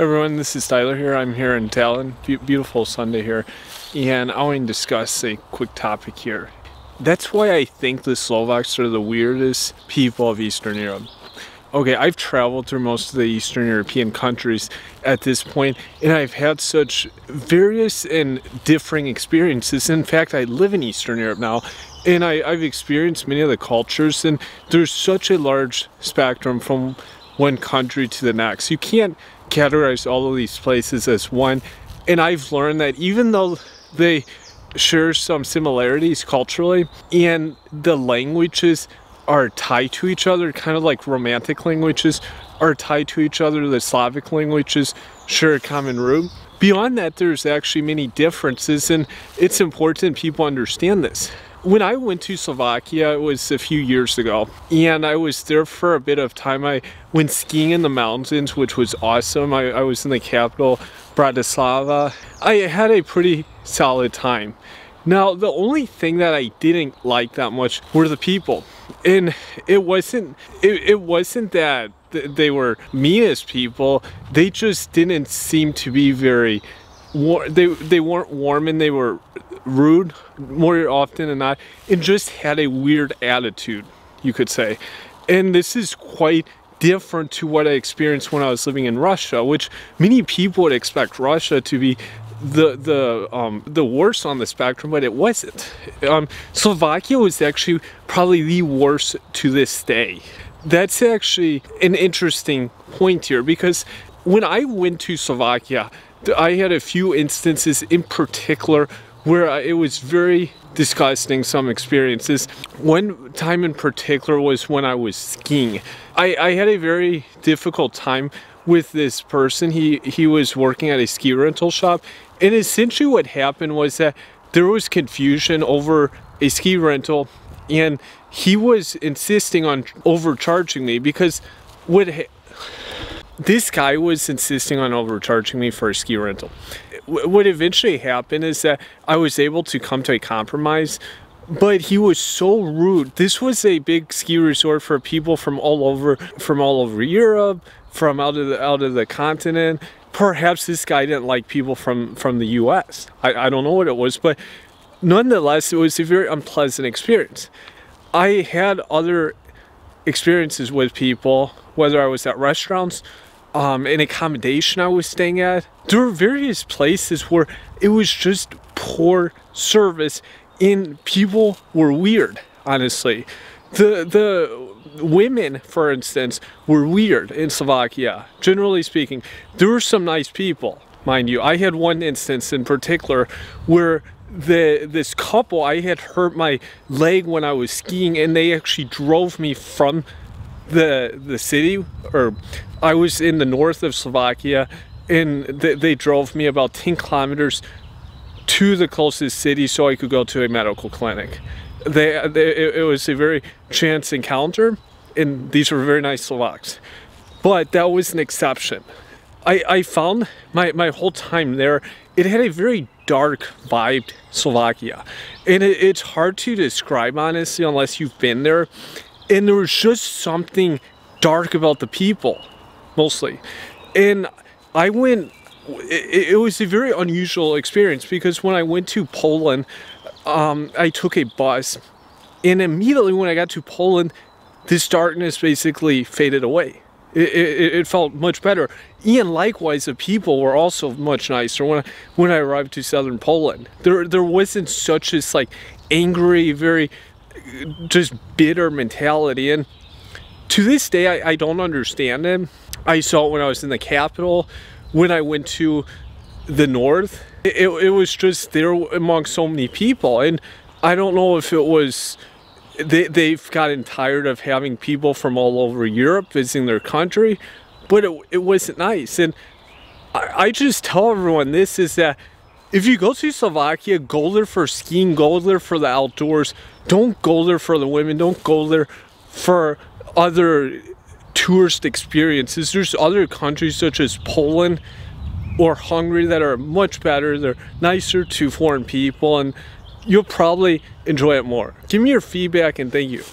everyone, this is Tyler here. I'm here in Tallinn. Be- beautiful Sunday here. And I want to discuss a quick topic here. That's why I think the Slovaks are the weirdest people of Eastern Europe. Okay, I've traveled through most of the Eastern European countries at this point, and I've had such various and differing experiences. In fact, I live in Eastern Europe now, and I, I've experienced many of the cultures, and there's such a large spectrum from one country to the next. You can't categorize all of these places as one. And I've learned that even though they share some similarities culturally and the languages are tied to each other, kind of like romantic languages are tied to each other, the Slavic languages share a common root. Beyond that, there's actually many differences, and it's important people understand this. When I went to Slovakia, it was a few years ago, and I was there for a bit of time. I went skiing in the mountains, which was awesome. I, I was in the capital, Bratislava. I had a pretty solid time. Now, the only thing that I didn't like that much were the people. And it wasn't it, it wasn't that they were meanest people. They just didn't seem to be very they they weren't warm and they were rude more often than not and just had a weird attitude you could say and this is quite different to what I experienced when I was living in Russia which many people would expect Russia to be the the um, the worst on the spectrum, but it wasn't. Um, Slovakia was actually probably the worst to this day. That's actually an interesting point here because when I went to Slovakia, I had a few instances in particular where it was very disgusting some experiences. One time in particular was when i was skiing. I, I, had a very difficult time with this person. He he was working at a ski rental shop and essentially what happened was that there was confusion over a ski rental and he was insisting on overcharging me because what this guy was insisting on overcharging me for a ski rental. What eventually happened is that I was able to come to a compromise, but he was so rude. This was a big ski resort for people from all over, from all over Europe, from out of the out of the continent. Perhaps this guy didn't like people from from the U.S. I, I don't know what it was, but nonetheless, it was a very unpleasant experience. I had other experiences with people, whether I was at restaurants um, an accommodation I was staying at, there were various places where it was just poor service and people were weird, honestly. The, the women, for instance, were weird in Slovakia, generally speaking. There were some nice people, mind you. I had one instance in particular where the this couple I had hurt my leg when I was skiing and they actually drove me from the the city or I was in the north of Slovakia and they, they drove me about 10 kilometers to the closest city so I could go to a medical clinic. They, they it, it was a very chance encounter and these were very nice Slovaks. But that was an exception. I, I found my, my whole time there, it had a very dark vibe, Slovakia. And it, it's hard to describe honestly unless you've been there and there was just something dark about the people mostly and i went it, it, was a very unusual experience because when i went to poland um, i took a bus and immediately when i got to poland this darkness basically faded away it, it, it, felt much better. And likewise, the people were also much nicer when I, when I arrived to southern Poland. There there wasn't such this like angry, very just bitter mentality. And to this day, I, I don't understand it. I saw it when I was in the capital, when I went to the north. It, it was just there among so many people. And I don't know if it was they, they've gotten tired of having people from all over Europe visiting their country, but it, it wasn't nice. And I, I just tell everyone this is that if you go to Slovakia, go there for skiing, go there for the outdoors. Don't go there for the women. Don't go there for other tourist experiences. There's other countries such as Poland or Hungary that are much better. They're nicer to foreign people and you'll probably enjoy it more. Give me your feedback and thank you.